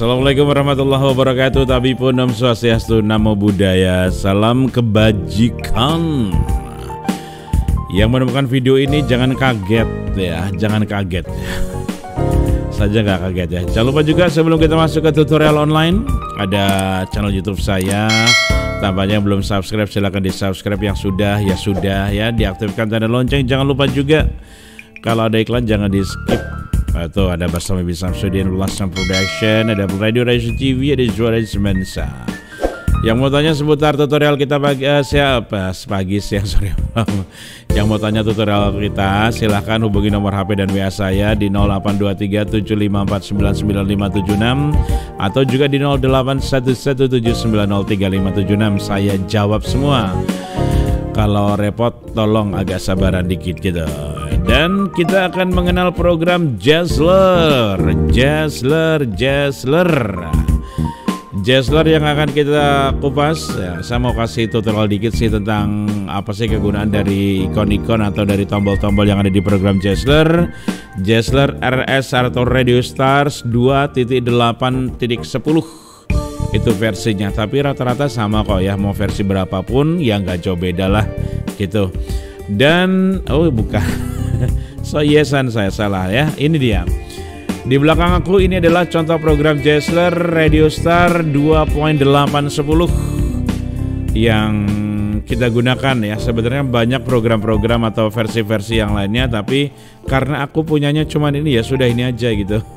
Assalamualaikum warahmatullahi wabarakatuh. Tapi pun Nam Swastiastu Namo Buddhaya Salam kebajikan. Yang menemukan video ini jangan kaget ya Jangan kaget. Saja nggak kaget ya. Jangan lupa juga sebelum kita masuk ke tutorial online Ada channel youtube saya. Tampaknya belum subscribe silahkan di subscribe yang sudah ya sudah ya. Diaktifkan tanda lonceng. Jangan lupa juga Kalau ada iklan jangan di skip atau ada bersama Bisa Samsudin Belasan Production Ada Radio Radio TV Ada Juara Semensa yang mau tanya seputar tutorial kita pagi uh, siapa pagi siang sore malam. Yang mau tanya tutorial kita silahkan hubungi nomor HP dan WA saya di 082375499576 atau juga di 081179035576. Saya jawab semua. Kalau repot tolong agak sabaran dikit gitu. Dan kita akan mengenal program Jazzler. Jazzler Jazzler. Jazzler yang akan kita kupas. Ya, Saya mau kasih tutorial dikit sih tentang Apa sih kegunaan dari ikon-ikon Atau dari tombol-tombol yang ada di program Jazzler. Jazzler RS atau Radio Stars 2.8.10 itu versinya. Tapi rata-rata sama kok ya. Mau versi berapapun ya nggak jauh beda lah. Gitu. Dan oh bukan so yesan saya salah ya. Ini dia. Di belakang aku ini adalah contoh program Jazzler Radio Star 2.810 yang kita gunakan ya. Sebenarnya banyak program-program atau versi-versi yang lainnya tapi karena aku punyanya cuman ini ya sudah ini aja gitu.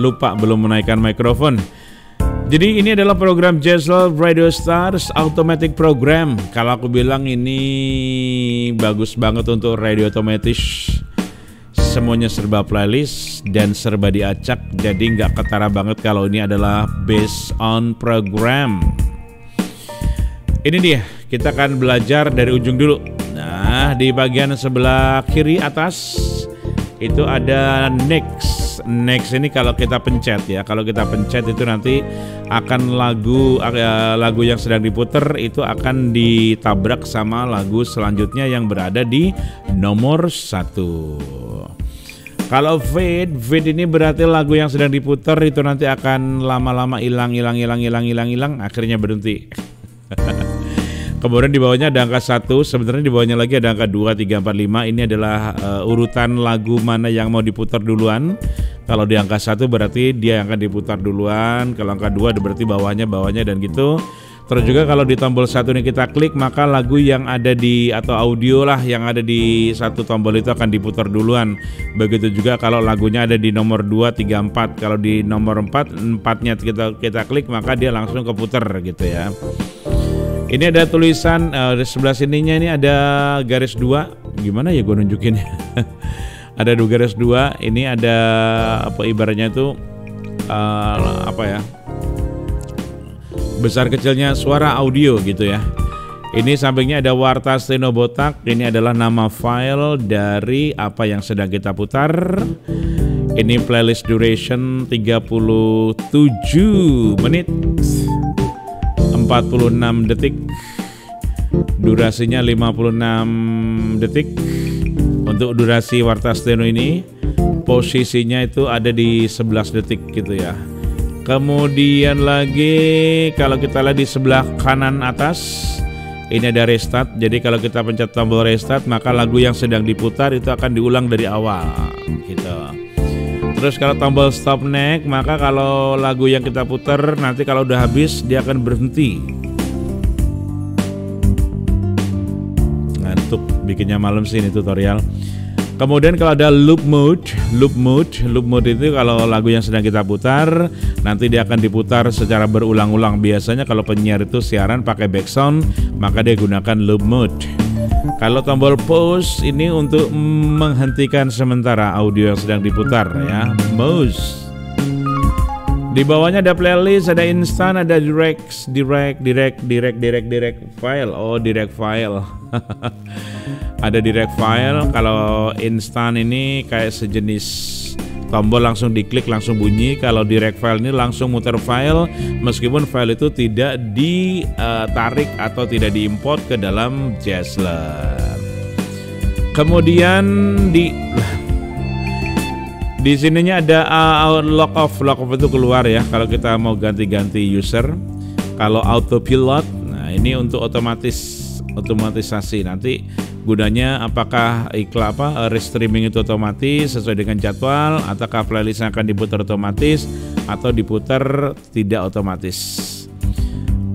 Lupa belum menaikkan mikrofon. Jadi ini adalah program Jazzle Radio Stars Automatic Program. Kalau aku bilang ini bagus banget untuk radio otomatis. Semuanya serba playlist dan serba diacak. Jadi nggak ketara banget kalau ini adalah based on program. Ini dia, kita akan belajar dari ujung dulu. Nah, di bagian sebelah kiri atas itu ada next next ini kalau kita pencet ya kalau kita pencet itu nanti akan lagu uh, lagu yang sedang diputer itu akan ditabrak sama lagu selanjutnya yang berada di nomor satu kalau fade, fade ini berarti lagu yang sedang diputar itu nanti akan lama-lama hilang, hilang, hilang, hilang, hilang, hilang, akhirnya berhenti. Kemudian di bawahnya ada angka 1, sebenarnya di bawahnya lagi ada angka 2, 3, 4, 5. Ini adalah uh, urutan lagu mana yang mau diputar duluan. Kalau di angka 1 berarti dia yang akan diputar duluan, kalau angka 2 berarti bawahnya bawahnya dan gitu. Terus juga kalau di tombol satu ini kita klik maka lagu yang ada di atau audio lah yang ada di satu tombol itu akan diputar duluan. Begitu juga kalau lagunya ada di nomor 2, 3, 4. Kalau di nomor 4, 4-nya kita kita klik maka dia langsung keputar gitu ya. Ini ada tulisan uh, sebelah sininya ini ada garis dua. Gimana ya gue nunjukinnya? ada dua garis dua. Ini ada apa ibaratnya itu uh, apa ya? Besar kecilnya suara audio gitu ya. Ini sampingnya ada Warta Steno Botak. Ini adalah nama file dari apa yang sedang kita putar. Ini playlist duration 37 menit. 46 detik. Durasinya 56 detik. Untuk durasi Warta Steno ini posisinya itu ada di 11 detik gitu ya. Kemudian lagi kalau kita lihat di sebelah kanan atas ini ada restart. Jadi kalau kita pencet tombol restart maka lagu yang sedang diputar itu akan diulang dari awal gitu Terus kalau tombol stop neck, maka kalau lagu yang kita putar nanti kalau udah habis dia akan berhenti. Ngantuk bikinnya malam sih ini tutorial. Kemudian kalau ada loop mode, loop mode, loop mode itu kalau lagu yang sedang kita putar nanti dia akan diputar secara berulang-ulang. Biasanya kalau penyiar itu siaran pakai background, maka dia gunakan loop mode. Kalau tombol pause ini untuk menghentikan sementara audio yang sedang diputar ya. Pause. Di bawahnya ada playlist, ada instan, ada direct, direct, direct, direct, direct, direct file. Oh, direct file. ada direct file. Kalau instan ini kayak sejenis tombol langsung diklik langsung bunyi. Kalau di file ini langsung muter file. Meskipun file itu tidak ditarik atau tidak diimport ke dalam Jazzler. Kemudian di di sininya ada uh, lock off. Lock off itu keluar ya kalau kita mau ganti-ganti user. Kalau autopilot nah ini untuk otomatis otomatisasi. Nanti gunanya apakah iklan apa restreaming itu otomatis sesuai dengan jadwal ataukah playlist akan diputar otomatis atau diputar tidak otomatis.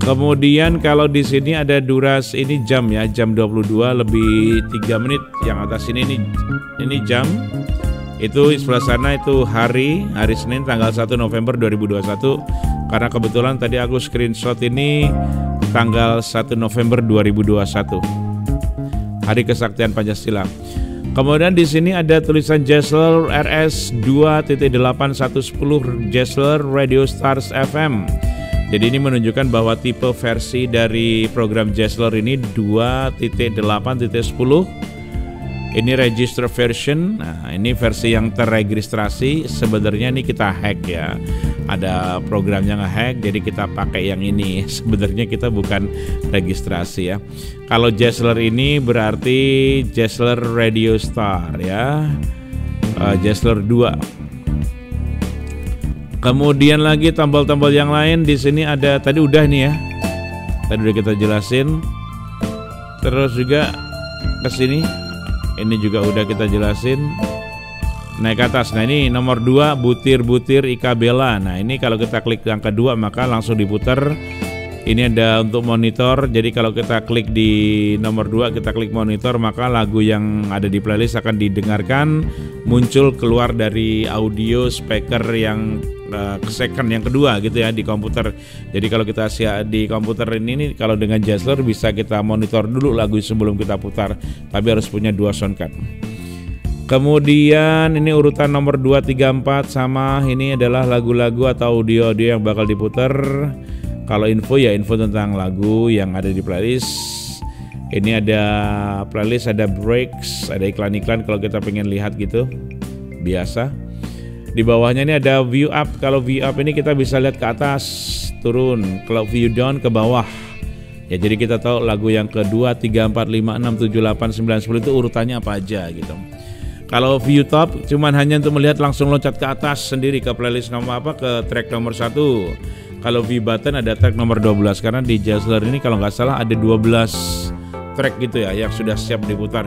Kemudian kalau di sini ada duras ini jam ya, jam 22 lebih 3 menit. Yang atas ini ini ini jam. Itu sebelah sana itu hari, hari Senin tanggal 1 November 2021. Karena kebetulan tadi aku screenshot ini tanggal 1 November 2021 Hari Kesaktian Pancasila. Kemudian di sini ada tulisan Jesler RS 2.8110 Jesler Radio Stars FM. Jadi ini menunjukkan bahwa tipe versi dari program Jesler ini 2.8.10 ini register version. Nah, ini versi yang terregistrasi. Sebenarnya ini kita hack ya. Ada programnya ngehack, jadi kita pakai yang ini. Sebenarnya kita bukan registrasi ya. Kalau Jazzler ini berarti Jazzler Radio Star ya. Uh, Jazzler 2. Kemudian lagi tombol-tombol yang lain di sini ada tadi udah nih ya. Tadi udah kita jelasin. Terus juga ke sini ini juga udah kita jelasin naik ke atas. Nah ini nomor 2 butir-butir Ika Bella nah ini kalau kita klik yang kedua maka langsung diputar. Ini ada untuk monitor. Jadi kalau kita klik di nomor 2 kita klik monitor maka lagu yang ada di playlist akan didengarkan. Muncul keluar dari audio speaker yang uh, second yang kedua gitu ya di komputer. Jadi kalau kita di komputer ini nih kalau dengan Jazzler bisa kita monitor dulu lagu sebelum kita putar, tapi harus punya dua soundcard. Kemudian ini urutan nomor 2, 3, 4 sama ini adalah lagu-lagu atau audio-audio yang bakal diputar. Kalau info ya info tentang lagu yang ada di playlist. Ini ada playlist, ada breaks, ada iklan-iklan kalau kita pengen lihat gitu. Biasa. Di bawahnya ini ada view up. Kalau view up ini kita bisa lihat ke atas, turun. Kalau view down ke bawah. Ya jadi kita tahu lagu yang kedua, 3, 4, 5, 6, 7, 8, 9, 10 itu urutannya apa aja gitu. Kalau view top cuman hanya untuk melihat langsung loncat ke atas sendiri ke playlist nomor apa ke track nomor satu. Kalau view button ada track nomor 12 karena di Jazzler ini kalau nggak salah ada 12 track gitu ya yang sudah siap diputar.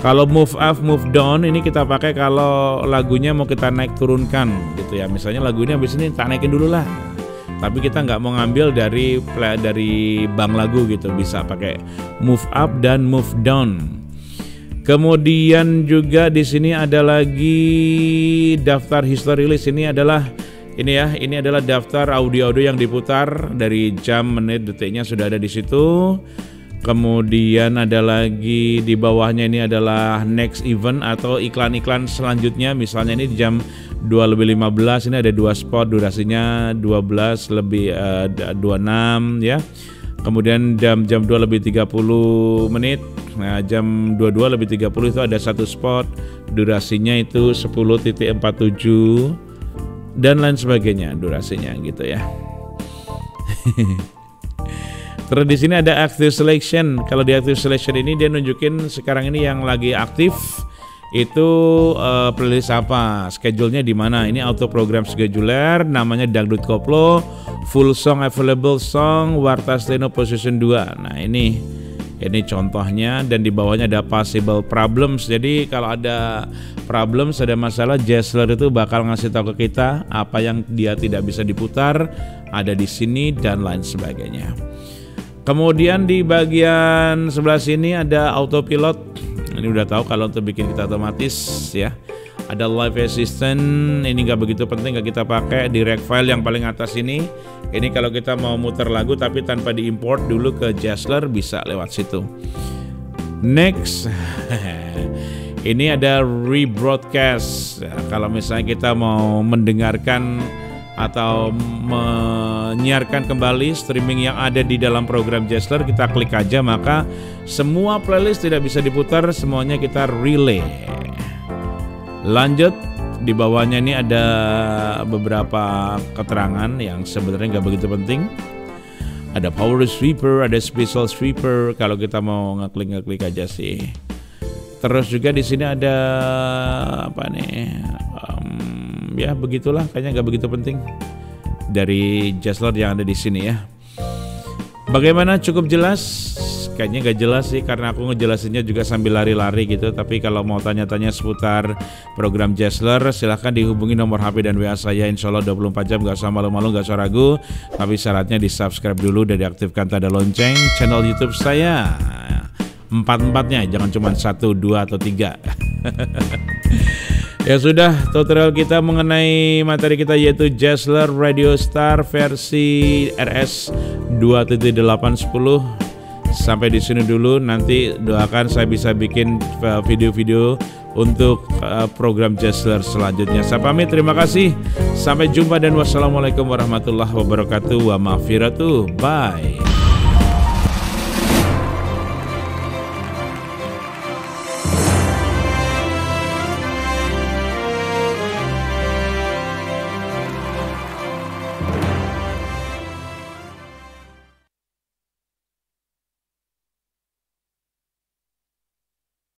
Kalau move up, move down ini kita pakai kalau lagunya mau kita naik turunkan gitu ya. Misalnya lagu ini habis ini tak naikin dulu lah. Tapi kita nggak mau ngambil dari dari bank lagu gitu. Bisa pakai move up dan move down. Kemudian juga di sini ada lagi daftar history list. Ini adalah ini ya, ini adalah daftar audio-audio yang diputar dari jam, menit, detiknya sudah ada di situ. Kemudian ada lagi di bawahnya ini adalah next event atau iklan-iklan selanjutnya. Misalnya ini jam 2 lebih 15 ini ada dua spot durasinya 12 lebih uh, eh, 26 ya. Kemudian jam jam 2 lebih 30 menit. Nah, jam 22 lebih 30 itu ada satu spot durasinya itu 10.47 dan lain sebagainya durasinya gitu ya. Terus di sini ada active selection. Kalau di active selection ini dia nunjukin sekarang ini yang lagi aktif itu uh, playlist apa, schedule-nya di mana. Ini auto program scheduler, namanya Dangdut Koplo, full song available song, Warta Steno position 2. Nah, ini ini contohnya dan di bawahnya ada possible problems. Jadi kalau ada problems, ada masalah, Jazzler itu bakal ngasih tahu ke kita apa yang dia tidak bisa diputar, ada di sini dan lain sebagainya. Kemudian di bagian sebelah sini ada autopilot. Ini udah tahu kalau untuk bikin kita otomatis ya. Ada live assistant, ini nggak begitu penting nggak kita pakai di rack file yang paling atas ini. Ini kalau kita mau muter lagu tapi tanpa diimport dulu ke Jazzler bisa lewat situ. Next, ini ada rebroadcast. Kalau misalnya kita mau mendengarkan atau menyiarkan kembali streaming yang ada di dalam program Jazzler kita klik aja maka semua playlist tidak bisa diputar semuanya kita relay lanjut Di bawahnya ini ada beberapa keterangan yang sebenarnya nggak begitu penting. Ada power sweeper, ada special sweeper. Kalau kita mau ngeklik ngeklik aja sih. Terus juga di sini ada apa nih? Um, ya begitulah, kayaknya nggak begitu penting dari Jazzler yang ada di sini ya. Bagaimana cukup jelas? Kayaknya gak jelas sih karena aku ngejelasinnya juga sambil lari-lari gitu. Tapi kalau mau tanya-tanya seputar program Jazzler silahkan dihubungi nomor HP dan WA saya Insya Allah 24 jam gak usah malu-malu gak usah ragu. Tapi syaratnya di subscribe dulu dan diaktifkan tanda lonceng channel YouTube saya. Empat-empatnya jangan cuma satu, dua atau tiga. Ya sudah, tutorial kita mengenai materi kita yaitu Jazzler Radio Star versi RS 2.810 sampai di sini dulu. Nanti doakan saya bisa bikin uh, video-video untuk uh, program Jazzler selanjutnya. Saya pamit, terima kasih. Sampai jumpa dan wassalamualaikum warahmatullahi wabarakatuh. Wa maafiratuh. Bye.